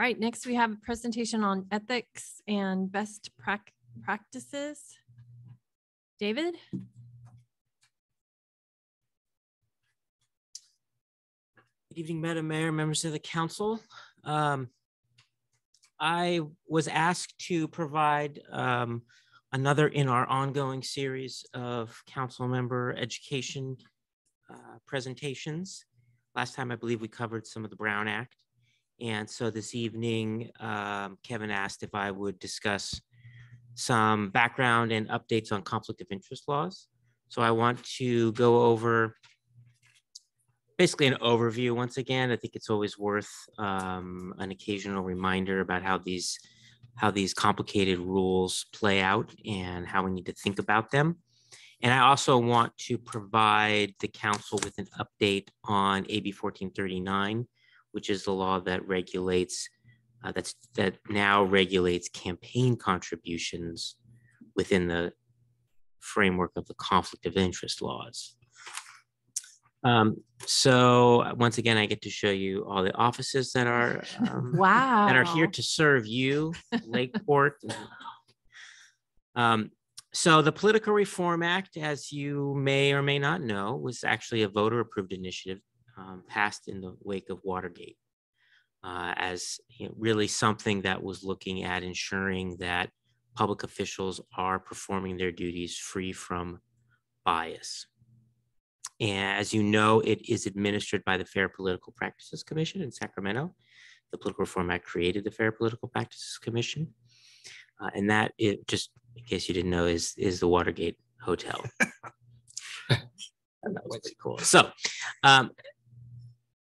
All right, next we have a presentation on ethics and best prac- practices. David? Good evening, Madam Mayor, members of the council. Um, I was asked to provide um, another in our ongoing series of council member education uh, presentations. Last time, I believe we covered some of the Brown Act. And so this evening, um, Kevin asked if I would discuss some background and updates on conflict of interest laws. So I want to go over basically an overview once again. I think it's always worth um, an occasional reminder about how these how these complicated rules play out and how we need to think about them. And I also want to provide the council with an update on AB 1439, which is the law that regulates uh, that's that now regulates campaign contributions within the framework of the conflict of interest laws. Um, so uh, once again, I get to show you all the offices that are um, Wow. that are here to serve you, Lakeport. Um, so the Political Reform Act, as you may or may not know, was actually a voter-approved initiative um, passed in the wake of Watergate uh, as you know, really something that was looking at ensuring that public officials are performing their duties free from bias. And as you know, it is administered by the Fair Political Practices Commission in Sacramento. The Political Reform Act created the Fair Political Practices Commission. Uh, and that, it, just in case you didn't know, is, is the Watergate Hotel. And that was pretty cool. So, um,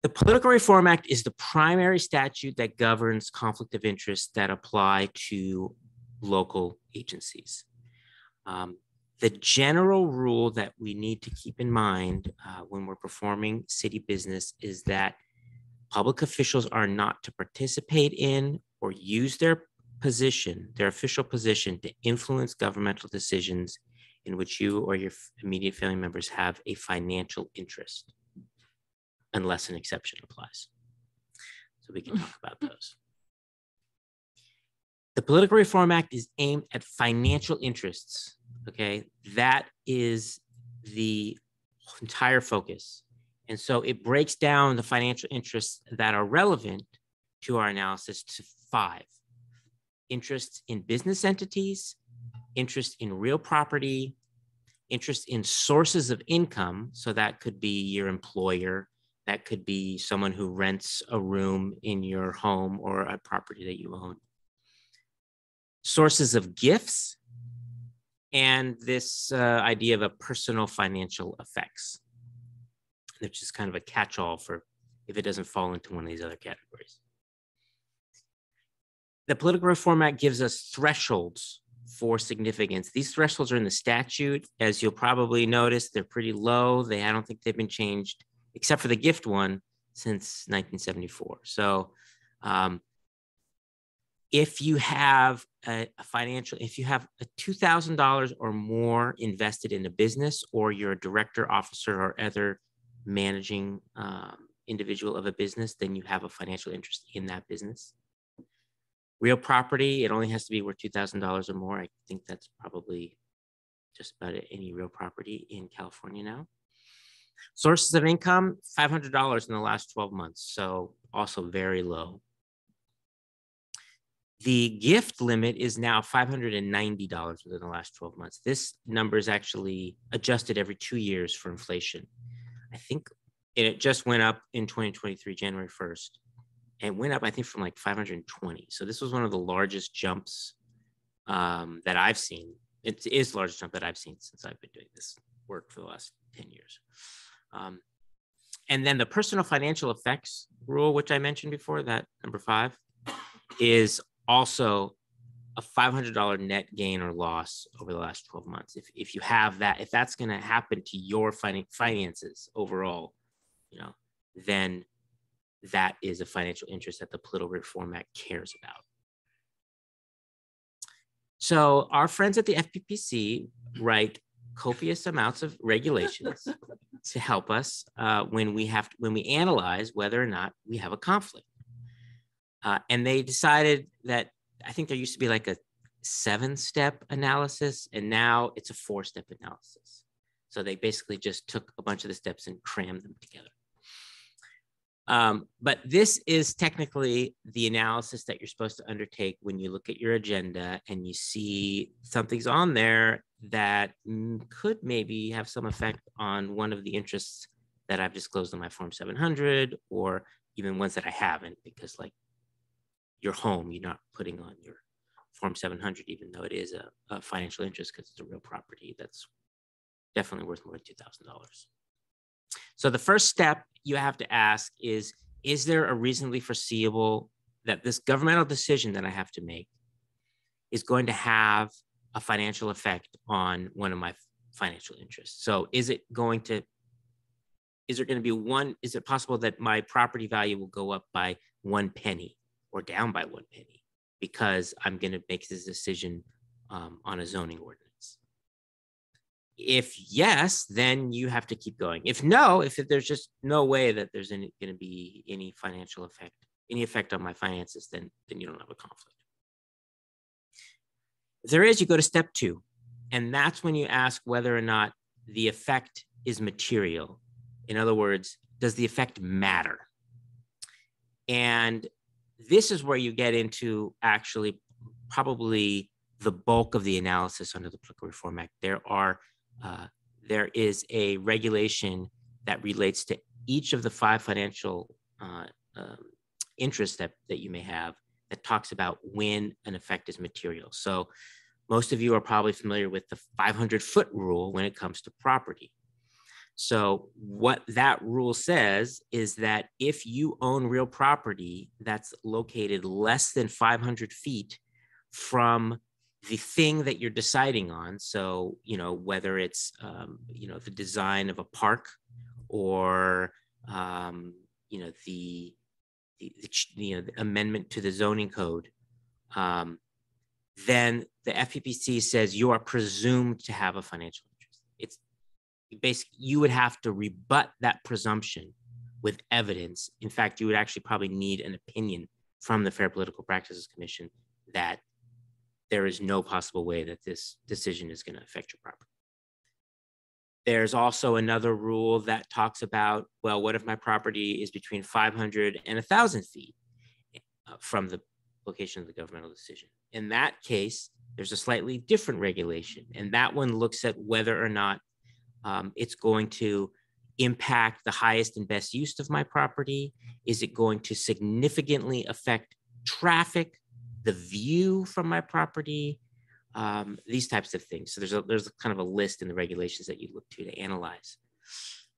the Political Reform Act is the primary statute that governs conflict of interest that apply to local agencies. Um, the general rule that we need to keep in mind uh, when we're performing city business is that public officials are not to participate in or use their position, their official position, to influence governmental decisions in which you or your immediate family members have a financial interest, unless an exception applies. So we can talk about those. The Political Reform Act is aimed at financial interests. Okay, that is the entire focus. And so it breaks down the financial interests that are relevant to our analysis to five interests in business entities, interest in real property, interest in sources of income. So that could be your employer, that could be someone who rents a room in your home or a property that you own. Sources of gifts, and this uh, idea of a personal financial effects, which is kind of a catch all for if it doesn't fall into one of these other categories. The Political Reform Act gives us thresholds for significance. These thresholds are in the statute. As you'll probably notice, they're pretty low. They, I don't think they've been changed, except for the gift one, since 1974. So um, if you have a, a financial, if you have a $2,000 or more invested in a business, or you're a director, officer, or other managing um, individual of a business, then you have a financial interest in that business. Real property, it only has to be worth $2,000 or more. I think that's probably just about any real property in California now. Sources of income, $500 in the last 12 months. So also very low. The gift limit is now $590 within the last 12 months. This number is actually adjusted every two years for inflation. I think it just went up in 2023, January 1st. And went up, I think, from like 520. So this was one of the largest jumps um, that I've seen. It is the largest jump that I've seen since I've been doing this work for the last 10 years. Um, and then the personal financial effects rule, which I mentioned before, that number five, is also a $500 net gain or loss over the last 12 months. If, if you have that, if that's going to happen to your fin- finances overall, you know, then that is a financial interest that the Political Reform Act cares about. So our friends at the FPPC write copious amounts of regulations to help us uh, when we have when we analyze whether or not we have a conflict. Uh, and they decided that I think there used to be like a seven step analysis, and now it's a four step analysis. So they basically just took a bunch of the steps and crammed them together. Um, but this is technically the analysis that you're supposed to undertake when you look at your agenda and you see something's on there that could maybe have some effect on one of the interests that I've disclosed in my Form 700 or even ones that I haven't, because like your home, you're not putting on your Form 700, even though it is a, a financial interest because it's a real property that's definitely worth more than $2,000. So the first step you have to ask is, is there a reasonably foreseeable that this governmental decision that I have to make is going to have a financial effect on one of my financial interests? So is it going to, is there going to be one, is it possible that my property value will go up by one penny or down by one penny because I'm going to make this decision um, on a zoning ordinance? If yes, then you have to keep going. If no, if there's just no way that there's going to be any financial effect, any effect on my finances, then then you don't have a conflict. If there is, you go to step two, and that's when you ask whether or not the effect is material. In other words, does the effect matter? And this is where you get into actually probably the bulk of the analysis under the Political Reform Act. There are uh, there is a regulation that relates to each of the five financial uh, um, interests that, that you may have that talks about when an effect is material. So most of you are probably familiar with the 500 foot rule when it comes to property. So what that rule says is that if you own real property that's located less than 500 feet from the thing that you're deciding on. So you know whether it's um, you know the design of a park or um, you know the, the, you know the amendment to the zoning code um, then the FPPC says you are presumed to have a financial interest. It's basically you would have to rebut that presumption with evidence. In fact you would actually probably need an opinion from the fair political practices commission that there is no possible way that this decision is going to affect your property. There's also another rule that talks about, well, what if my property is between 500 and 1,000 feet uh, from the location of the governmental decision? In that case, there's a slightly different regulation, and that one looks at whether or not um, it's going to impact the highest and best use of my property. Is it going to significantly affect traffic the view from my property, um, these types of things. So there's a, there's a kind of a list in the regulations that you look to to analyze.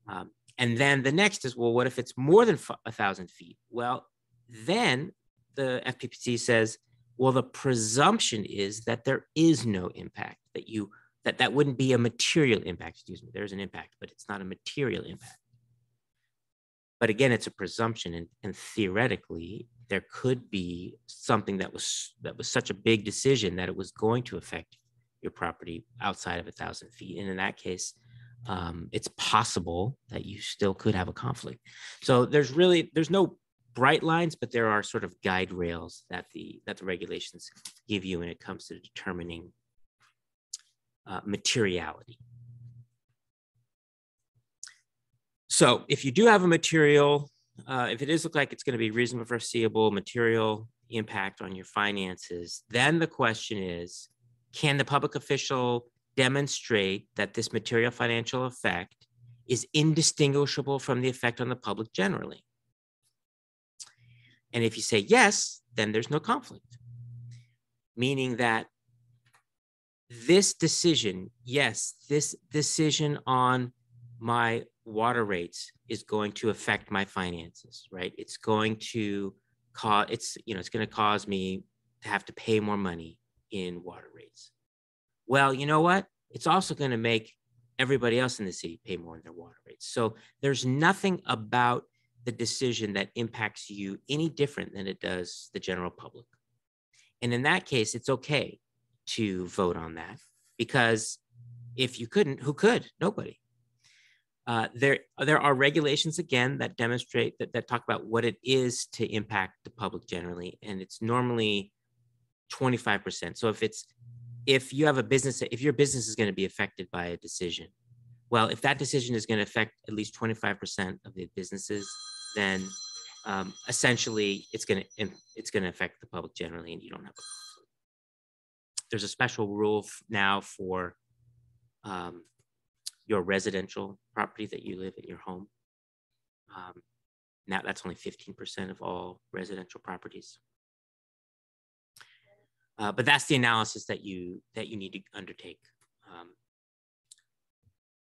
Um, and then the next is, well, what if it's more than a thousand feet? Well, then the FPPC says, well, the presumption is that there is no impact, that you that that wouldn't be a material impact. Excuse me, there's an impact, but it's not a material impact. But again, it's a presumption, and, and theoretically, there could be something that was that was such a big decision that it was going to affect your property outside of a thousand feet. And in that case, um, it's possible that you still could have a conflict. So there's really there's no bright lines, but there are sort of guide rails that the that the regulations give you when it comes to determining uh, materiality. So if you do have a material, uh, if it does look like it's going to be reasonable foreseeable material impact on your finances, then the question is, can the public official demonstrate that this material financial effect is indistinguishable from the effect on the public generally? And if you say yes, then there's no conflict, meaning that this decision, yes, this decision on my water rates is going to affect my finances, right? It's going to cause it's you know it's going to cause me to have to pay more money in water rates. Well, you know what? It's also going to make everybody else in the city pay more in their water rates. So there's nothing about the decision that impacts you any different than it does the general public. And in that case, it's okay to vote on that because if you couldn't, who could? Nobody. Uh, there, there are regulations again that demonstrate that, that talk about what it is to impact the public generally, and it's normally 25%. So if it's if you have a business, if your business is going to be affected by a decision, well, if that decision is going to affect at least 25% of the businesses, then um, essentially it's going to it's going to affect the public generally, and you don't have a conflict. There's a special rule now for um, your residential property that you live in your home. Um, now that's only 15% of all residential properties. Uh, but that's the analysis that you that you need to undertake. Um,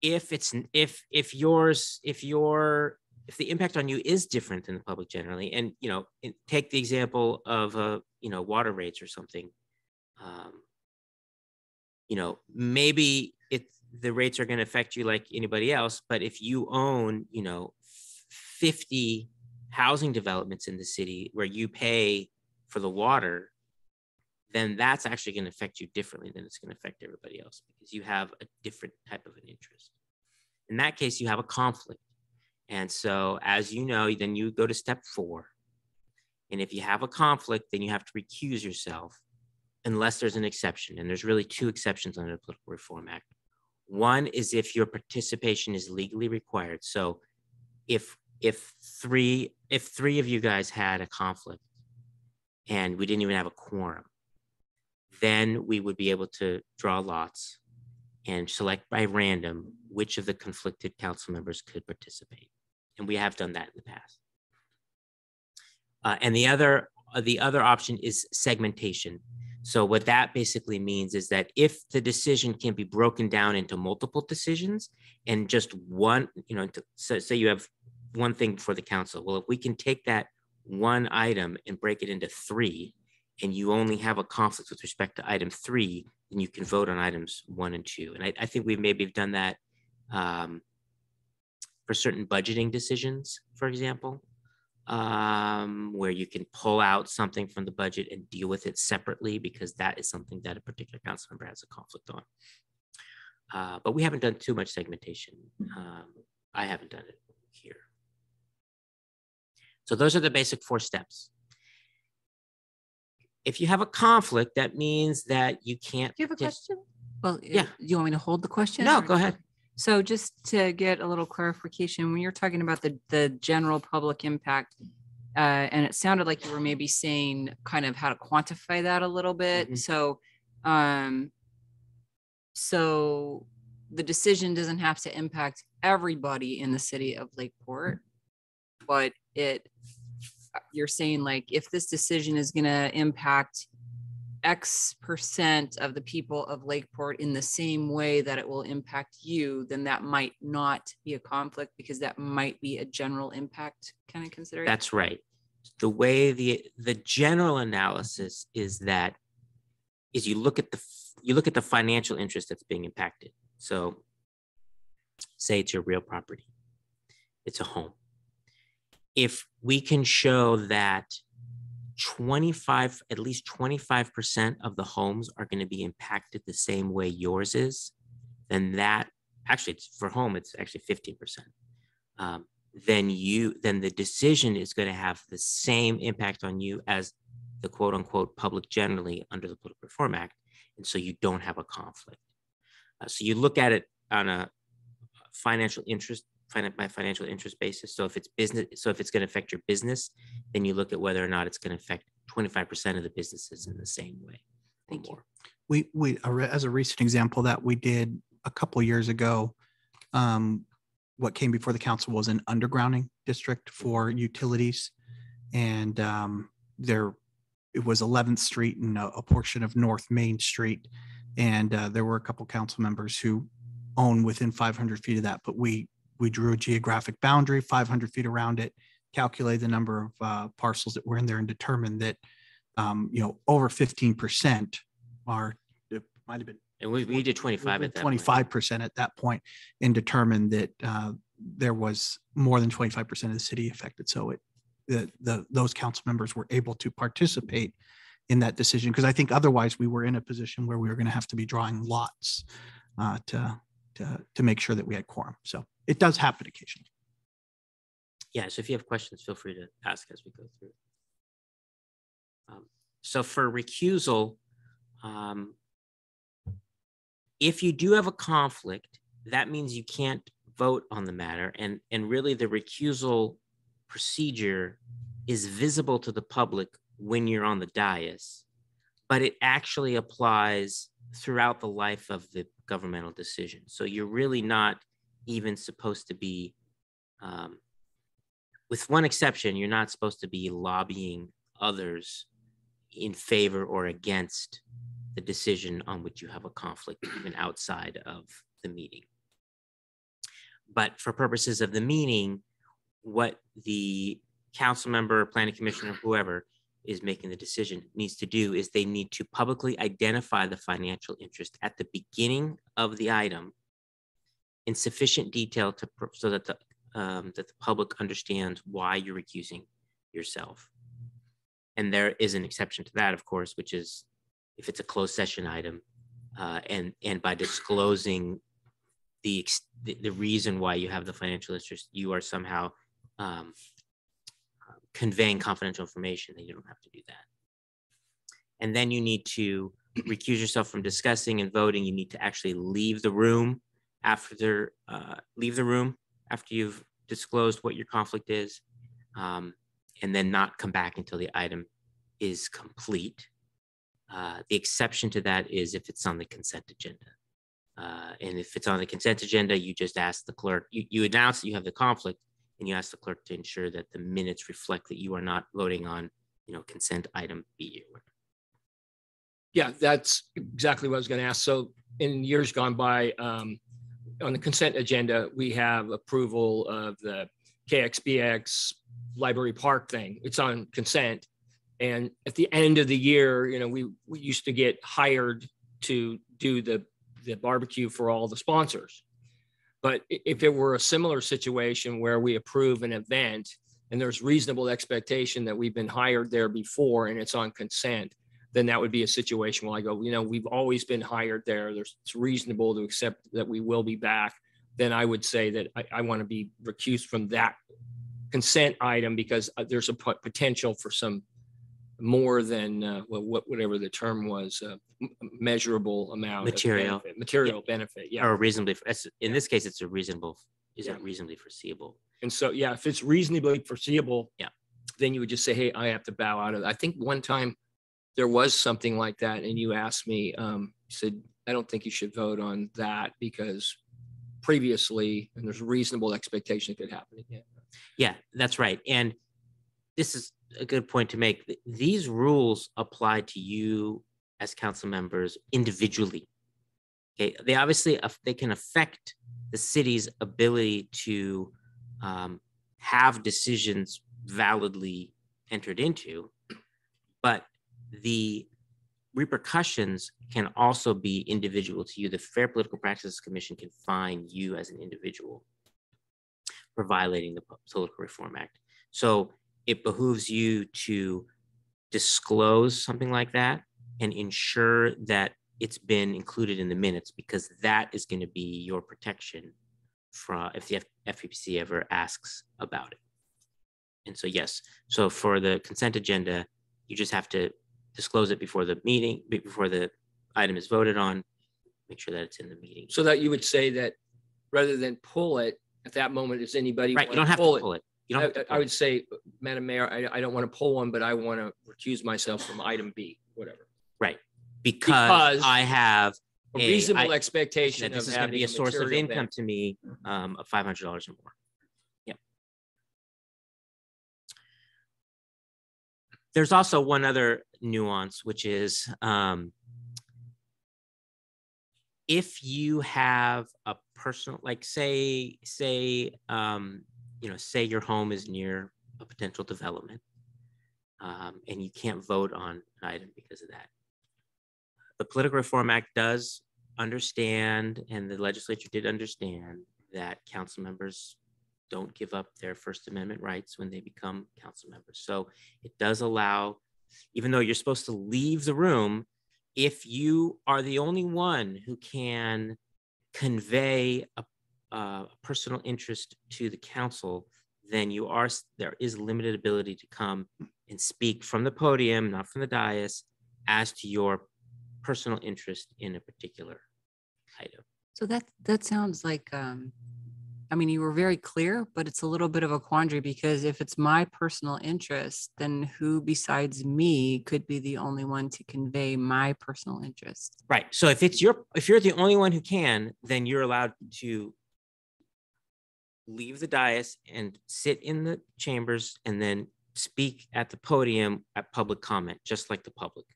if it's if if yours if your if the impact on you is different than the public generally, and you know, take the example of uh, you know water rates or something. Um, you know, maybe it the rates are going to affect you like anybody else, but if you own you know 50 housing developments in the city where you pay for the water then that's actually going to affect you differently than it's going to affect everybody else because you have a different type of an interest. In that case, you have a conflict. And so, as you know, then you go to step four. And if you have a conflict, then you have to recuse yourself unless there's an exception. And there's really two exceptions under the Political Reform Act. One is if your participation is legally required. So if if three if three of you guys had a conflict and we didn't even have a quorum, then we would be able to draw lots and select by random which of the conflicted council members could participate. And we have done that in the past. Uh, and the other, uh, the other option is segmentation. So what that basically means is that if the decision can be broken down into multiple decisions and just one, you know, so say you have one thing for the council. Well, if we can take that one item and break it into three, and you only have a conflict with respect to item three, then you can vote on items one and two. And I, I think we've maybe done that um, for certain budgeting decisions, for example, um, where you can pull out something from the budget and deal with it separately because that is something that a particular council member has a conflict on. Uh, but we haven't done too much segmentation. Um, I haven't done it here. So those are the basic four steps if you have a conflict, that means that you can't. Do you have a question? Well, Yeah. yeah. Do you want me to hold the question? No, or- go ahead. So just to get a little clarification, when you're talking about the, the general public impact, uh, and it sounded like you were maybe saying kind of how to quantify that a little bit. So, um, so the decision doesn't have to impact everybody in the city of Lakeport, but it, you're saying like, if this decision is gonna impact X percent of the people of Lakeport in the same way that it will impact you, then that might not be a conflict because that might be a general impact kind of consideration. That's right. The way the the general analysis is that is you look at the you look at the financial interest that's being impacted. So say it's your real property. It's a home. If we can show that 25 at least 25% of the homes are going to be impacted the same way yours is, then that actually it's for home it's actually 15%. Um, then you then the decision is going to have the same impact on you as the quote unquote public generally under the Political Reform Act, and so you don't have a conflict. Uh, so you look at it on a financial interest finan- by financial interest basis. So if it's business, so if it's going to affect your business, then you look at whether or not it's going to affect 25% of the businesses in the same way. Thank you. we we as a recent example that we did a couple years ago um what came before the council was an undergrounding district for utilities and um there it was 11th street and a, a portion of north main street and uh, there were a couple council members who own within 500 feet of that but we we drew a geographic boundary 500 feet around it calculated the number of uh, parcels that were in there and determined that um, you know over 15 percent are it might have been And we, we did 25 at that. point. twenty-five percent at that point and determined that uh, there was more than twenty-five percent of the city affected. So it, the, the, those council members were able to participate in that decision because I think otherwise we were in a position where we were going to have to be drawing lots uh, to, to, to make sure that we had quorum. So it does happen occasionally. Yeah, so if you have questions, feel free to ask as we go through. Um, so for recusal, um, if you do have a conflict, that means you can't vote on the matter, and and really the recusal procedure is visible to the public when you're on the dais, but it actually applies throughout the life of the governmental decision. So you're really not even supposed to be, um, with one exception, you're not supposed to be lobbying others in favor or against the decision on which you have a conflict, even outside of the meeting. But for purposes of the meeting, what the council member, planning commissioner, whoever is making the decision needs to do is they need to publicly identify the financial interest at the beginning of the item in sufficient detail to so that the um, that the public understands why you're recusing yourself. And there is an exception to that, of course, which is if it's a closed session item, uh, and and by disclosing the, the the reason why you have the financial interest, you are somehow um, conveying confidential information, then you don't have to do that. And then you need to recuse yourself from discussing and voting. You need to actually leave the room after uh, leave the room after you've disclosed what your conflict is, um, and then not come back until the item is complete. Uh, the exception to that is if it's on the consent agenda. Uh, and if it's on the consent agenda, you just ask the clerk, you, you announce that you have the conflict, and you ask the clerk to ensure that the minutes reflect that you are not voting on, you know, consent item B. Yeah, that's exactly what I was going to ask. So in years gone by, um, on the consent agenda, we have approval of the KXBX Library Park thing. It's on consent. And at the end of the year, you know, we, we used to get hired to do the, the barbecue for all the sponsors. But if it were a similar situation where we approve an event and there's reasonable expectation that we've been hired there before and it's on consent, then that would be a situation where I go, you know, we've always been hired there. There's it's reasonable to accept that we will be back. Then I would say that I, I want to be recused from that consent item because uh, there's a potential for some more than uh, what whatever the term was uh, measurable amount material benefit, material yeah. benefit yeah or reasonably in this case it's a reasonable is yeah. it reasonably foreseeable and so yeah if it's reasonably foreseeable yeah then you would just say hey i have to bow out of it i think one time there was something like that and you asked me um you said i don't think you should vote on that because previously and there's a reasonable expectation it could happen again yeah that's right and this is a good point to make. These rules apply to you as council members individually. Okay, they obviously they can affect the city's ability to um, have decisions validly entered into, but the repercussions can also be individual to you. The Fair Political Practices Commission can fine you as an individual for violating the Political Reform Act. So it behooves you to disclose something like that and ensure that it's been included in the minutes because that is going to be your protection from if the FPPC ever asks about it. And so, yes, so for the consent agenda, you just have to disclose it before the meeting, before the item is voted on, make sure that it's in the meeting. So that you would say that rather than pull it at that moment, is anybody right, you don't have to pull it. You don't. I, I would say, Madam Mayor, I, I don't want to pull one, but I want to recuse myself from item B, whatever. Right, because, Because I have A reasonable I- expectation that this of is going to having be a source of material income to me um, of five hundred dollars or more. Yep. There's also one other nuance, which is um, if you have a personal, like say, say, um, you know, say your home is near a potential development, um, and you can't vote on an item because of that. The Political Reform Act does understand, and the legislature did understand that council members don't give up their First Amendment rights when they become council members. So it does allow, even though you're supposed to leave the room, if you are the only one who can convey a, uh, personal interest to the council, then you are, there is limited ability to come and speak from the podium, not from the dais, as to your personal interest in a particular item. So that, that sounds like, um, I mean, you were very clear, but it's a little bit of a quandary because if it's my personal interest, then who besides me could be the only one to convey my personal interest? Right. So if it's your, if you're the only one who can, then you're allowed to leave the dais and sit in the chambers and then speak at the podium at public comment, just like the public.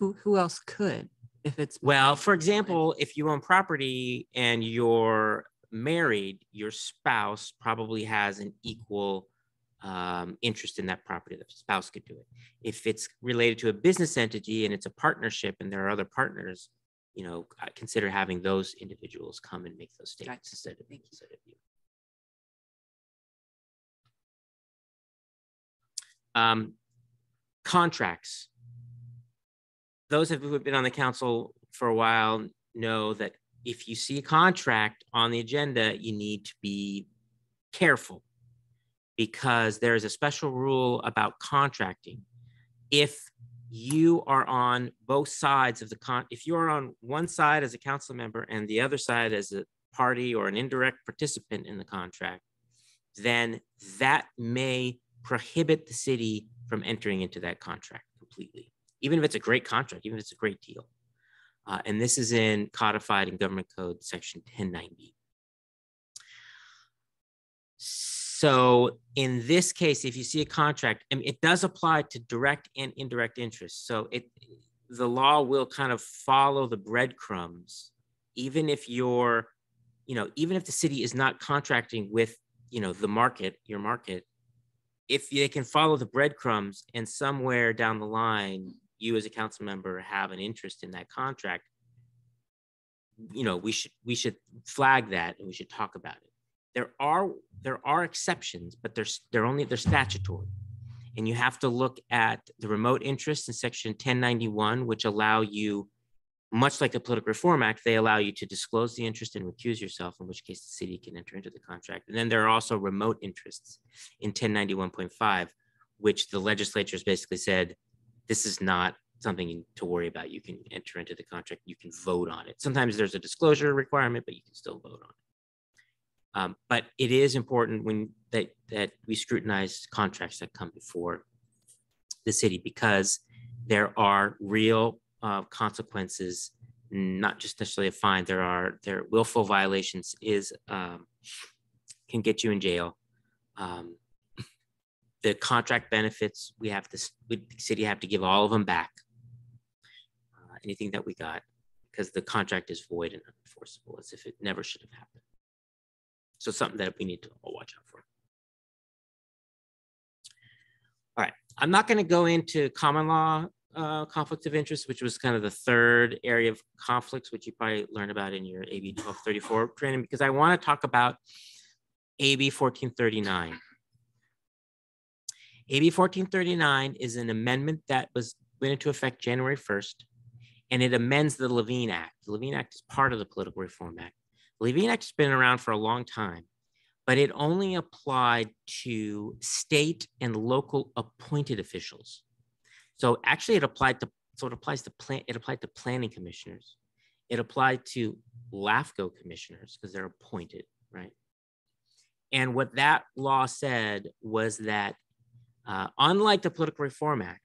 Who, who else could if it's? Well, for example, if you own property and you're married, your spouse probably has an equal um, interest in that property. The spouse could do it. If it's related to a business entity and it's a partnership and there are other partners, you know, consider having those individuals come and make those statements instead of, Thank you. instead of you. Um, contracts. Those of you who have been on the council for a while know that if you see a contract on the agenda, you need to be careful because there is a special rule about contracting. If you are on both sides of the con, if you are on one side as a council member and the other side as a party or an indirect participant in the contract, then that may prohibit the city from entering into that contract completely, even if it's a great contract, even if it's a great deal. Uh, and this is in codified in government code section 1090. So in this case, if you see a contract, and it does apply to direct and indirect interest. So it, the law will kind of follow the breadcrumbs, even if you're, you know, even if the city is not contracting with, you know, the market, your market, if they can follow the breadcrumbs and somewhere down the line, you as a council member have an interest in that contract, you know, we should, we should flag that and we should talk about it. There are, there are exceptions, but there's, they're only, they're statutory. And you have to look at the remote interests in section ten ninety-one, which allow you, much like the Political Reform Act, they allow you to disclose the interest and recuse yourself, in which case the city can enter into the contract. And then there are also remote interests in ten ninety-one point five, which the legislature has basically said, this is not something to worry about. You can enter into the contract, you can vote on it. Sometimes there's a disclosure requirement, but you can still vote on it. Um, but it is important when that that we scrutinize contracts that come before the city because there are real uh, consequences, not just necessarily a fine. There are there willful violations is um, can get you in jail. Um, the contract benefits we have this the city have to give all of them back. Uh, anything that we got because the contract is void and unenforceable as if it never should have happened. So something that we need to all watch out for. All right, I'm not going to go into common law uh, conflict of interest, which was kind of the third area of conflicts, which you probably learned about in your AB 1234 training, because I want to talk about AB 1439. AB 1439 is an amendment that was went into effect January 1st, and it amends the Levine Act. The Levine Act is part of the Political Reform Act. The Levine Act has been around for a long time, but it only applied to state and local appointed officials. So actually, it applied to so it applies to plan it applied to planning commissioners. It applied to LAFCO commissioners because they're appointed, right? And what that law said was that, uh, unlike the Political Reform Act,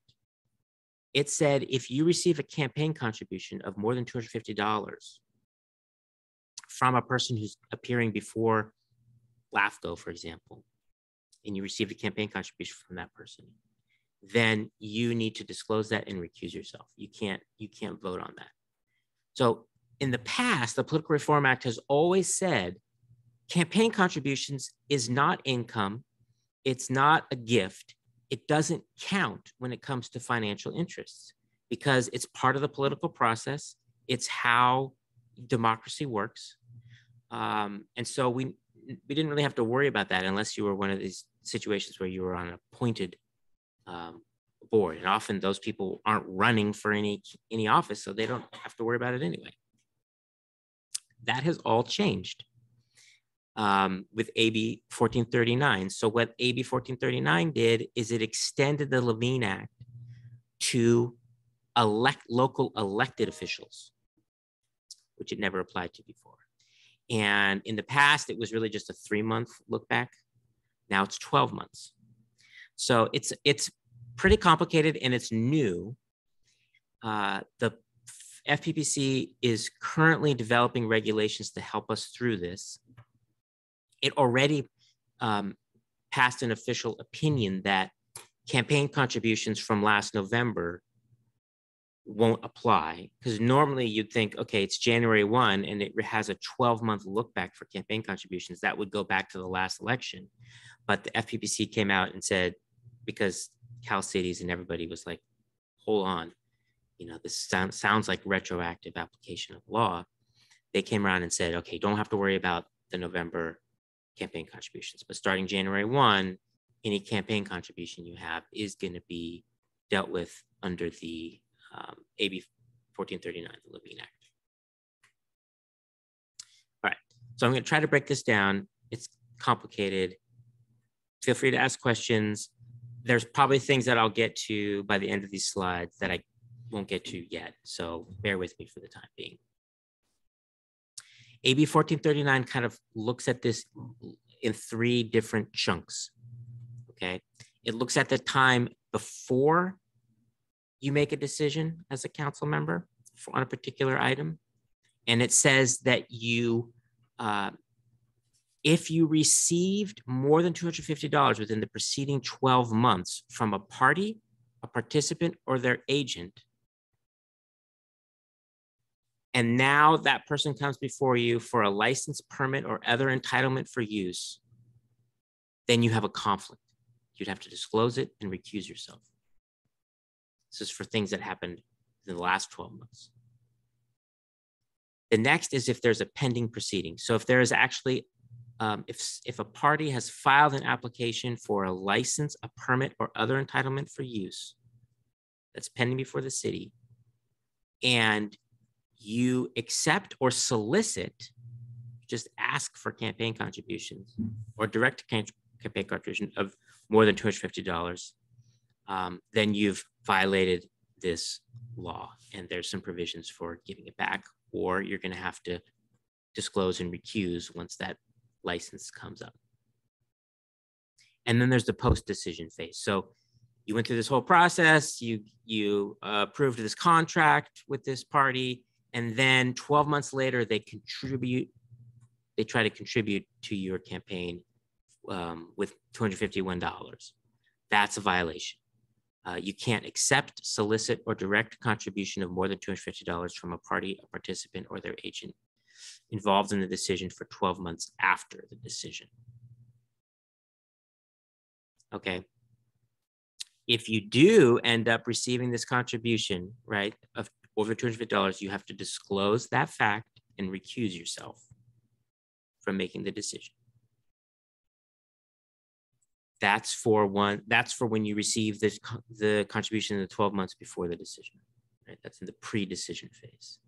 it said if you receive a campaign contribution of more than $250 from a person who's appearing before LAFCO, for example, and you receive a campaign contribution from that person, then you need to disclose that and recuse yourself. You can't you can't vote on that. So in the past, the Political Reform Act has always said campaign contributions is not income, it's not a gift, it doesn't count when it comes to financial interests because it's part of the political process. It's how democracy works. Um, and so we we didn't really have to worry about that unless you were one of these situations where you were on an appointed um, board. And often those people aren't running for any any office, so they don't have to worry about it anyway. That has all changed. Um, with AB 1439. So what AB 1439 did is it extended the Levine Act to elect local elected officials, which it never applied to before. And in the past, it was really just a three month look back. Now it's 12 months. So it's it's pretty complicated and it's new. Uh, the FPPC is currently developing regulations to help us through this. It already um, passed an official opinion that campaign contributions from last November won't apply because normally you'd think, okay, it's January 1 and it has a 12 month look back for campaign contributions. That would go back to the last election. But the FPPC came out and said, because Cal Cities and everybody was like, hold on, you know, this sound, sounds like retroactive application of law. They came around and said, okay, don't have to worry about the November campaign contributions, but starting January 1, any campaign contribution you have is going to be dealt with under the um, AB 1439, the Levine Act. All right, so I'm going to try to break this down. It's complicated. Feel free to ask questions. There's probably things that I'll get to by the end of these slides that I won't get to yet. So bear with me for the time being. AB 1439 kind of looks at this in three different chunks. Okay. It looks at the time before you make a decision as a council member on a particular item. And it says that you, uh, if you received more than $250 within the preceding 12 months from a party, a participant, or their agent, and now that person comes before you for a license permit or other entitlement for use, then you have a conflict. You'd have to disclose it and recuse yourself. This is for things that happened in the last 12 months. The next is if there's a pending proceeding. So if there is actually, um, if, if a party has filed an application for a license, a permit, or other entitlement for use that's pending before the city, and you accept or solicit, just ask for campaign contributions or direct campaign contribution of more than $250, um, then you've violated this law. And there's some provisions for giving it back, or you're going to have to disclose and recuse once that license comes up. And then there's the post decision phase. So you went through this whole process, you, you uh, approved this contract with this party, and then 12 months later they contribute they try to contribute to your campaign um, with $251 that's a violation. Uh, you can't accept solicit or direct contribution of more than $250 from a party a participant or their agent involved in the decision for 12 months after the decision. Okay? If you do end up receiving this contribution, right, of over $250, you have to disclose that fact and recuse yourself from making the decision. That's for one, that's for when you receive this, the contribution in the 12 months before the decision, right? That's in the pre-decision phase.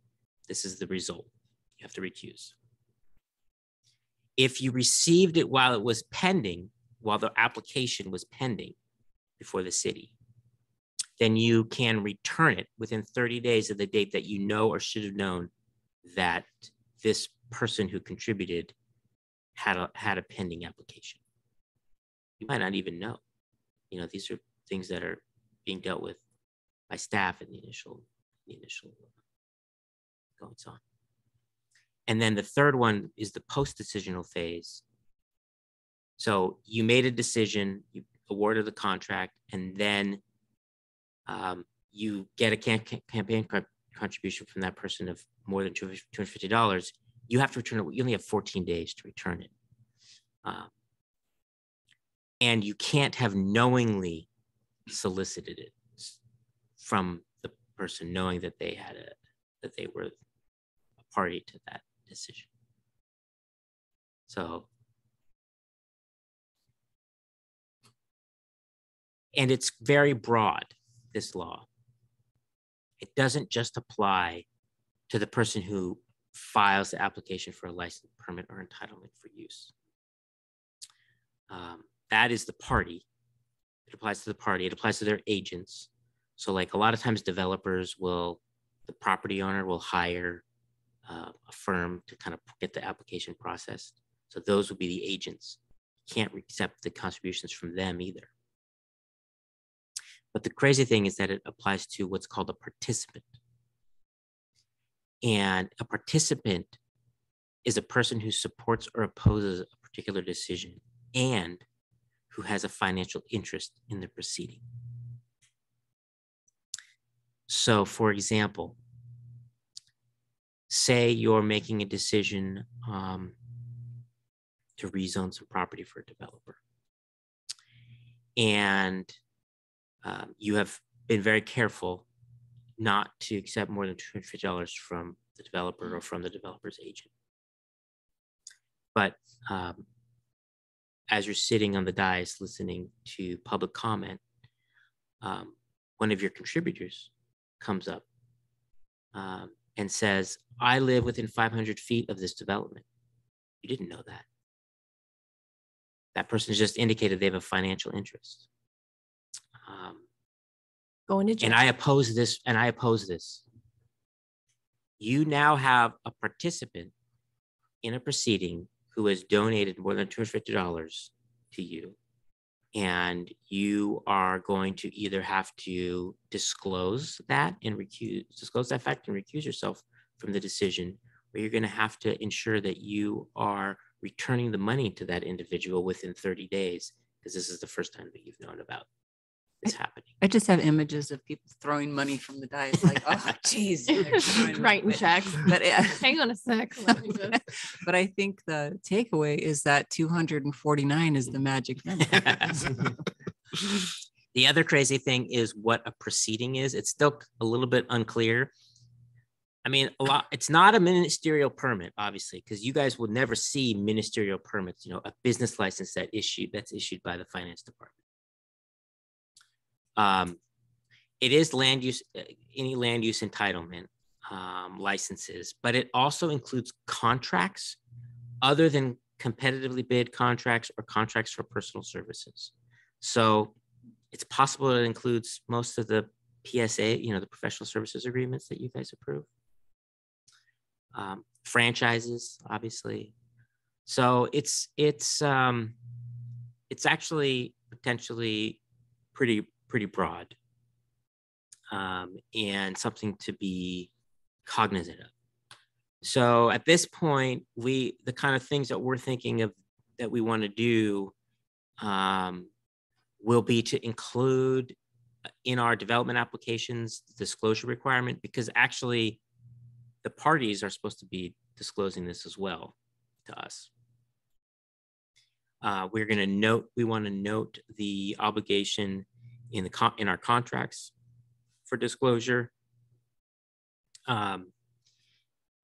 This is the result. You have to recuse. If you received it while it was pending, while the application was pending before the city, then you can return it within 30 days of the date that you know or should have known that this person who contributed had a had a pending application. You might not even know. You know, these are things that are being dealt with by staff in the initial the initial uh, goings on. And then the third one is the post-decisional phase. So you made a decision, you awarded the contract, and then um, you get a cam- campaign co- contribution from that person of more than $250, you have to return it. You only have 14 days to return it. Um, and you can't have knowingly solicited it from the person knowing that they had a that they were a party to that decision so and it's very broad this law. It doesn't just apply to the person who files the application for a license permit or entitlement for use. Um, that is the party. It applies to the party. It applies to their agents. So, like a lot of times, developers will, the property owner will hire uh, a firm to kind of get the application processed. So those would be the agents. Can't accept the contributions from them either. But the crazy thing is that it applies to what's called a participant. And a participant is a person who supports or opposes a particular decision and who has a financial interest in the proceeding. So, for example, say you're making a decision um, to rezone some property for a developer, and um, you have been very careful not to accept more than $250 from the developer or from the developer's agent. But um, as you're sitting on the dais listening to public comment, um, one of your contributors comes up um, and says, I live within 500 feet of this development. You didn't know that. That person just indicated they have a financial interest. Um, Going to jail. and I oppose this, and I oppose this. You now have a participant in a proceeding who has donated more than $250 to you. And you are going to either have to disclose that and recuse, disclose that fact and recuse yourself from the decision, or you're going to have to ensure that you are returning the money to that individual within 30 days, because this is the first time that you've known about this happening. I just have images of people throwing money from the dice, like, oh, geez. Writing checks. But, yeah. Hang on a sec. let me just- but I think the takeaway is that 249 is the magic number. the other crazy thing is what a proceeding is. It's still a little bit unclear. I mean, a lot. It's not a ministerial permit, obviously, because you guys will never see ministerial permits. You know, a business license that issued that's issued by the finance department. Um, it is land use, uh, any land use entitlement um, licenses, but it also includes contracts other than competitively bid contracts or contracts for personal services. So it's possible it includes most of the PSA, you know, the professional services agreements that you guys approve. Um, franchises, obviously. So it's it's um, it's actually potentially pretty pretty broad um, and something to be cognizant of. So at this point, we the kind of things that we're thinking of that we want to do um, will be to include in our development applications disclosure requirement because actually the parties are supposed to be disclosing this as well to us. Uh, we're going to note we want to note the obligation in the con- in our contracts for disclosure. Um,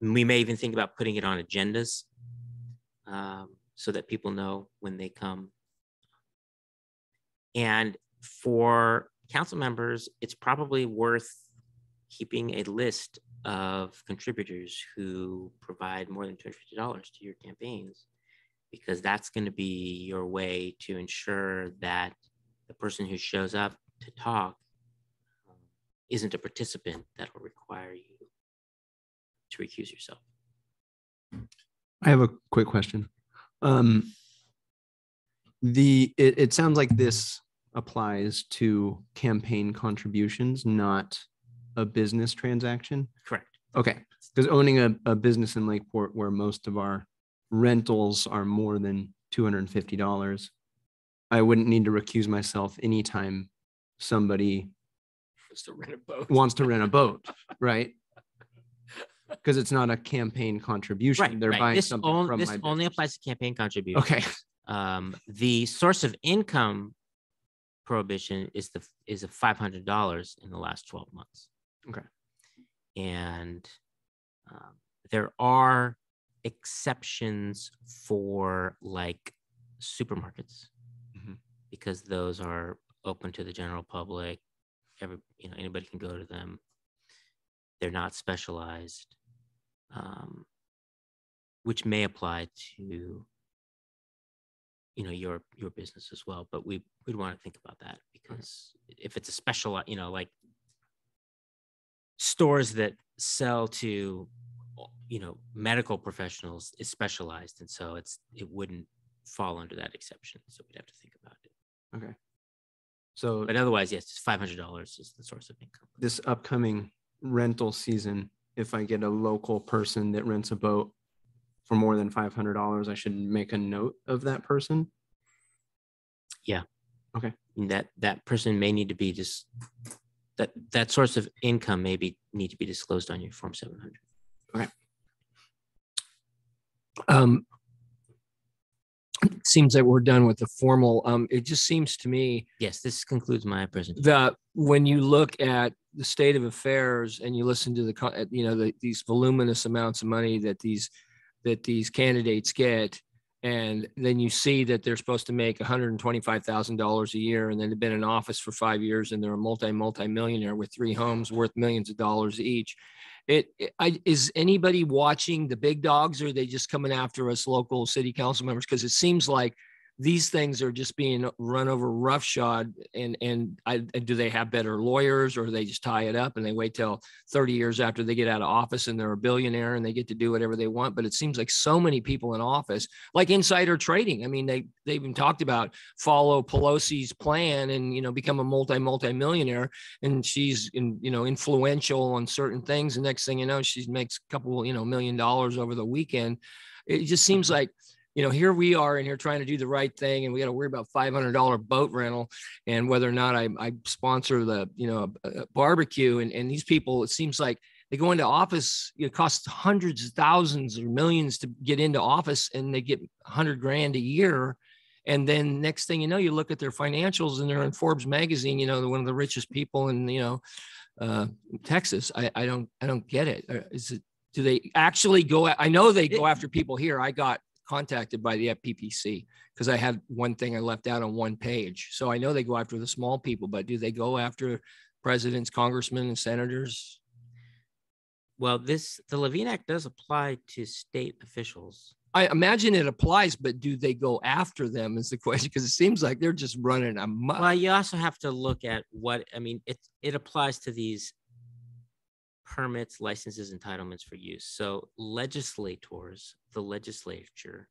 we may even think about putting it on agendas um, so that people know when they come. And for council members, it's probably worth keeping a list of contributors who provide more than $250 to your campaigns, because that's going to be your way to ensure that the person who shows up to talk um, isn't a participant that will require you to recuse yourself. I have a quick question. Um, the it, it sounds like this applies to campaign contributions, not a business transaction. Correct. Okay, because owning a, a business in Lakeport where most of our rentals are more than two hundred and fifty dollars, I wouldn't need to recuse myself anytime somebody Just to rent a boat. wants to rent a boat, right? Because it's not a campaign contribution. Right. They're right. buying This, something on- from this my only business. applies to campaign contributions. Okay, Um, the source of income prohibition is the is a five hundred dollars in the last twelve months. Okay. And um, there are exceptions for like supermarkets. Because those are open to the general public. Every you know anybody can go to them. They're not specialized. Um, which may apply to you know your your business as well but we we'd want to think about that because if it's a special you know like stores that sell to you know medical professionals is specialized and so it's it wouldn't fall under that exception so we'd have to think about it Okay. So but otherwise yes it's $500 is the source of income this upcoming rental season, if I get a local person that rents a boat for more than five hundred dollars, I should make a note of that person. Yeah. And that that person may need to be just that that source of income may be need to be disclosed on your form 700 Um, seems like we're done with the formal. Um, it just seems to me yes this concludes my presentation that when you look at the state of affairs and you listen to the, you know, the, these voluminous amounts of money that these, that these candidates get, and then you see that they're supposed to make $125,000 a year and then they've been in office for five years and they're a multi, multi-millionaire with three homes worth millions of dollars each. It, it- I, is anybody watching the big dogs or are they just coming after us local city council members? Because it seems like these things are just being run over roughshod and and I do they have better lawyers or they just tie it up and they wait till 30 years after they get out of office and they're a billionaire and they get to do whatever they want? But it seems like so many people in office like insider trading. I mean they they even talked about follow pelosi's plan and you know become a multi multi millionaire and she's in you know influential on certain things. The next thing you know she makes a couple you know million dollars over the weekend. It just seems mm-hmm. like you know, here we are in here trying to do the right thing, and we got to worry about five hundred dollar boat rental and whether or not I, I sponsor the you know a, a barbecue. And and these people, it seems like they go into office. It costs hundreds of thousands or millions to get into office, and they get hundred grand a year. And then next thing you know, you look at their financials, and they're in Forbes magazine. You know, one of the richest people in you know uh, Texas. I, I don't I don't get it. Uh, it do they actually go? I know they go after people here. I got contacted by the FPPC because I had one thing I left out on one page. So I know they go after the small people, but do they go after presidents, congressmen, and senators? well this the levine act does apply to state officials I imagine it applies, but do they go after them? Is the question because it seems like they're just running a Well, you also have to look at what, I mean, it, it applies to these permits, licenses, entitlements for use. So legislators, the legislature,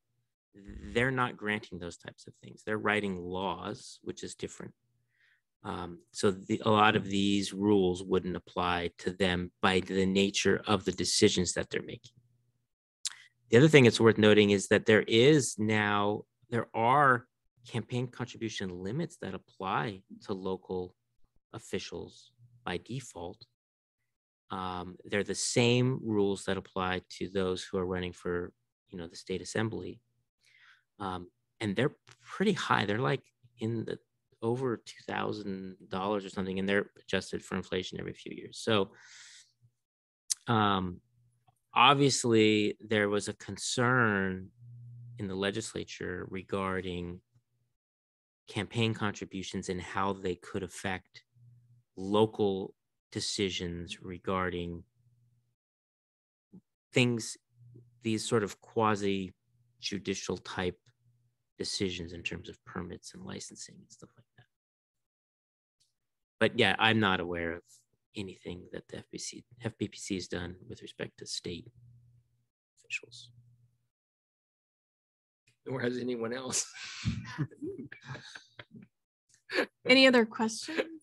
they're not granting those types of things. They're writing laws, which is different. Um, so the, a lot of these rules wouldn't apply to them by the nature of the decisions that they're making. The other thing that's worth noting is that there is now, there are campaign contribution limits that apply to local officials by default. Um, they're the same rules that apply to those who are running for, you know, the state assembly. Um, and they're pretty high. They're like in the over two thousand dollars or something, and they're adjusted for inflation every few years. So, um, obviously, there was a concern in the legislature regarding campaign contributions and how they could affect local decisions regarding things, these sort of quasi judicial type decisions in terms of permits and licensing and stuff like that. But yeah, I'm not aware of anything that the FBC, FPPC has done with respect to state officials. Nor has anyone else? Any other questions?